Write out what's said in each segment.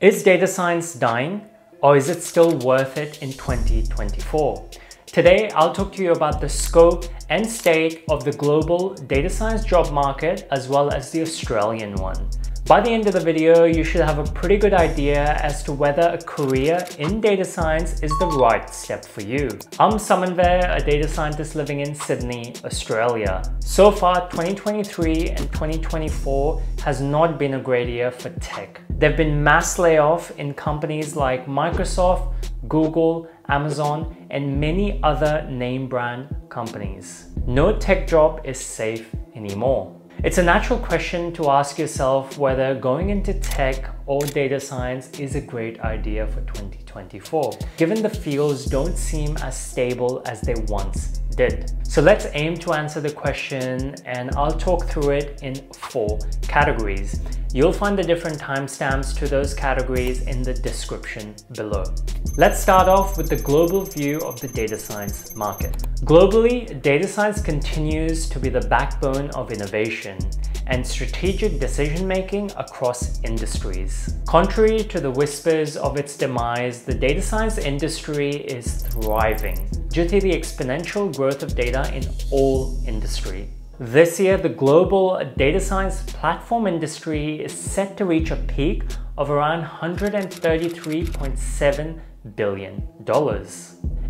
Is data science dying or is it still worth it in 2024? Today, I'll talk to you about the scope and state of the global data science job market as well as the Australian one. By the end of the video, you should have a pretty good idea as to whether a career in data science is the right step for you. I'm Samanvay, a data scientist living in Sydney, Australia. So far, 2023 and 2024 has not been a great year for tech. There have been mass layoffs in companies like Microsoft, Google, Amazon, and many other name brand companies. No tech job is safe anymore. It's a natural question to ask yourself whether going into tech or data science is a great idea for 2024, given the fields don't seem as stable as they once did. So let's aim to answer the question and I'll talk through it in four categories. You'll find the different timestamps to those categories in the description below. Let's start off with the global view of the data science market. Globally, data science continues to be the backbone of innovation and strategic decision-making across industries. Contrary to the whispers of its demise, the data science industry is thriving due to the exponential growth of data in all industry. This year, the global data science platform industry is set to reach a peak of around $133.7 billion.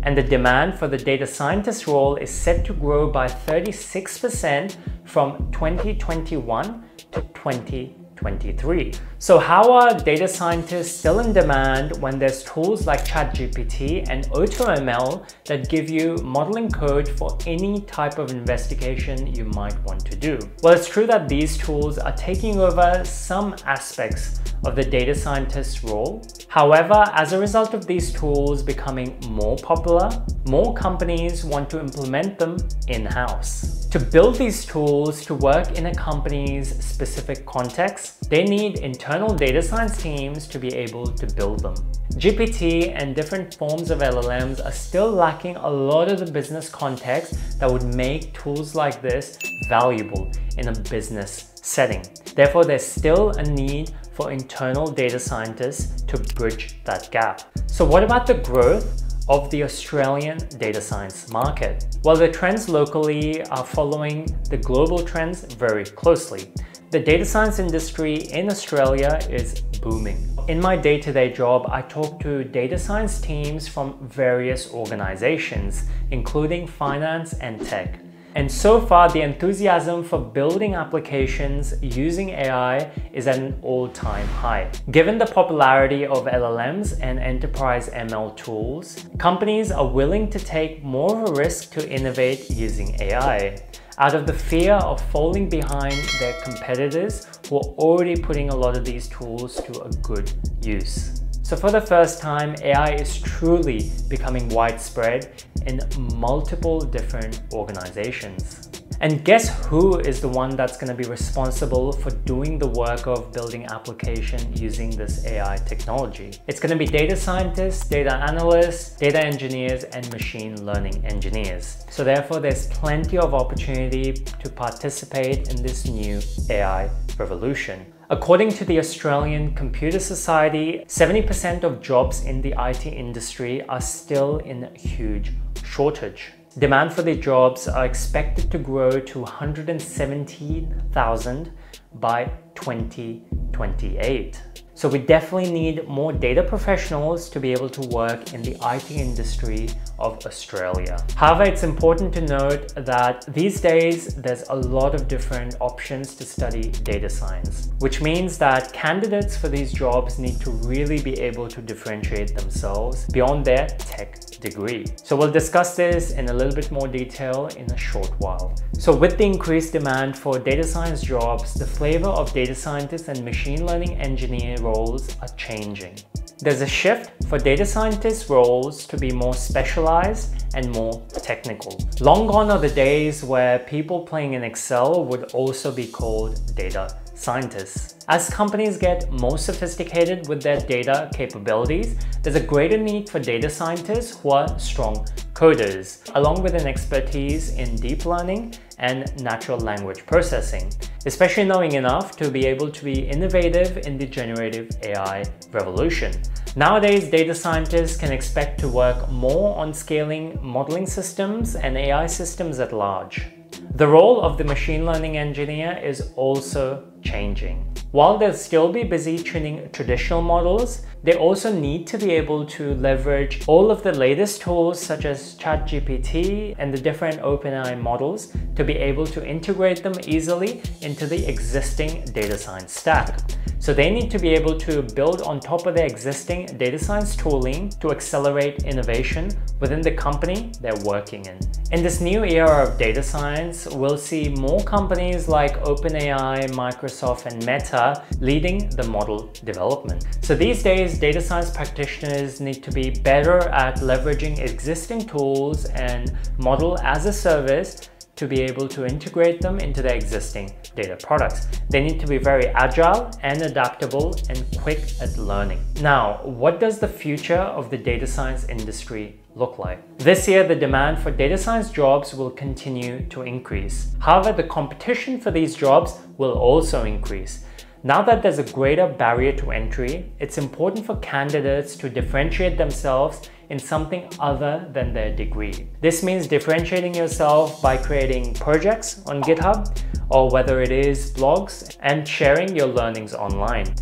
And the demand for the data scientist role is set to grow by 36% from 2021 to 2022. 2023. So how are data scientists still in demand when there's tools like ChatGPT and AutoML that give you modeling code for any type of investigation you might want to do? Well, it's true that these tools are taking over some aspects of the data scientist's role. However, as a result of these tools becoming more popular, more companies want to implement them in-house. To build these tools to work in a company's specific context, they need internal data science teams to be able to build them. GPT and different forms of LLMs are still lacking a lot of the business context that would make tools like this valuable in a business setting. Therefore, there's still a need for internal data scientists to bridge that gap. So what about the growth of the Australian data science market? While the trends locally are following the global trends very closely. The data science industry in Australia is booming. In my day-to-day -day job, I talk to data science teams from various organizations, including finance and tech. And so far, the enthusiasm for building applications using AI is at an all-time high. Given the popularity of LLMs and enterprise ML tools, companies are willing to take more of a risk to innovate using AI out of the fear of falling behind their competitors who are already putting a lot of these tools to a good use. So for the first time, AI is truly becoming widespread in multiple different organizations. And guess who is the one that's going to be responsible for doing the work of building application using this AI technology? It's going to be data scientists, data analysts, data engineers, and machine learning engineers. So therefore, there's plenty of opportunity to participate in this new AI revolution. According to the Australian Computer Society, 70% of jobs in the IT industry are still in huge shortage. Demand for the jobs are expected to grow to 117,000 by 2028. So we definitely need more data professionals to be able to work in the IT industry of Australia. However, it's important to note that these days there's a lot of different options to study data science, which means that candidates for these jobs need to really be able to differentiate themselves beyond their tech degree. So we'll discuss this in a little bit more detail in a short while. So with the increased demand for data science jobs, the flavor of data scientists and machine learning engineer roles are changing. There's a shift for data scientist roles to be more specialized and more technical. Long gone are the days where people playing in Excel would also be called data scientists. As companies get more sophisticated with their data capabilities, there's a greater need for data scientists who are strong coders, along with an expertise in deep learning and natural language processing, especially knowing enough to be able to be innovative in the generative AI revolution. Nowadays, data scientists can expect to work more on scaling modeling systems and AI systems at large. The role of the machine learning engineer is also changing. While they'll still be busy tuning traditional models, they also need to be able to leverage all of the latest tools such as ChatGPT and the different OpenAI models to be able to integrate them easily into the existing data science stack. So they need to be able to build on top of their existing data science tooling to accelerate innovation within the company they're working in. In this new era of data science, we'll see more companies like OpenAI, Microsoft, and Meta leading the model development. So these days, data science practitioners need to be better at leveraging existing tools and model as a service to be able to integrate them into their existing data products. They need to be very agile and adaptable and quick at learning. Now, what does the future of the data science industry look like? This year, the demand for data science jobs will continue to increase. However, the competition for these jobs will also increase. Now that there's a greater barrier to entry, it's important for candidates to differentiate themselves in something other than their degree. This means differentiating yourself by creating projects on GitHub or whether it is blogs and sharing your learnings online.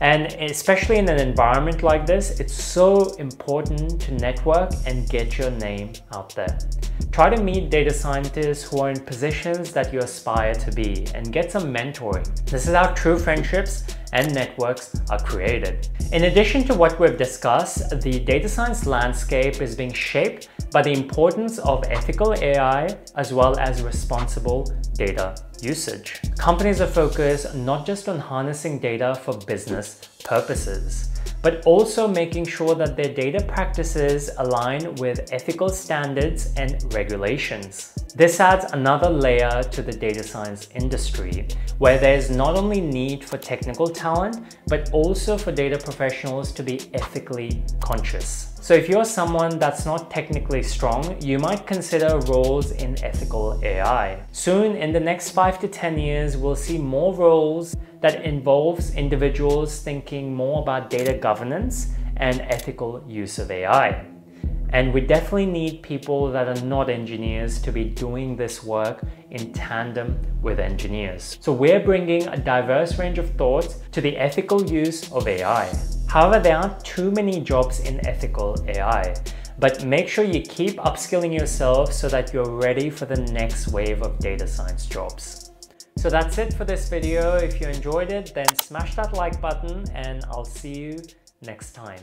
And especially in an environment like this, it's so important to network and get your name out there. Try to meet data scientists who are in positions that you aspire to be and get some mentoring. This is how true friendships and networks are created. In addition to what we've discussed, the data science landscape is being shaped by the importance of ethical AI as well as responsible data usage. Companies are focused not just on harnessing data for business purposes, but also making sure that their data practices align with ethical standards and regulations. This adds another layer to the data science industry, where there's not only need for technical talent, but also for data professionals to be ethically conscious. So if you're someone that's not technically strong, you might consider roles in ethical AI. Soon, in the next 5 to 10 years, we'll see more roles that involves individuals thinking more about data governance and ethical use of AI. And we definitely need people that are not engineers to be doing this work in tandem with engineers. So we're bringing a diverse range of thoughts to the ethical use of AI. However, there aren't too many jobs in ethical AI, but make sure you keep upskilling yourself so that you're ready for the next wave of data science jobs. So that's it for this video. If you enjoyed it, then smash that like button and I'll see you next time.